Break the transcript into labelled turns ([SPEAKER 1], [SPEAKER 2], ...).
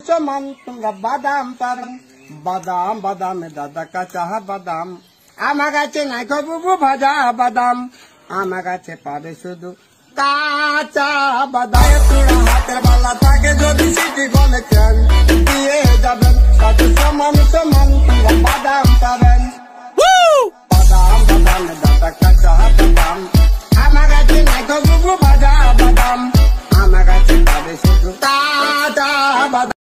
[SPEAKER 1] চমান তোমরা বাদাম তার বাদাম বাদামে দাদা কাঁচা বাদাম আমার কাছে নাই বুবু ভাজা বাদাম আমার কাছে পাবে শুধু কাঁচা বাদাম তোরা হাতের বালা থাকে যদি সিটি বলে চান দিয়ে যাবেন সাথে সমান সমান তোমরা বাদাম পাবেন বাদাম বাদামে দাদা কাঁচা বাদাম আমার কাছে নাই বুবু ভাজা বাদাম আমার কাছে পাবে শুধু কাঁচা বাদাম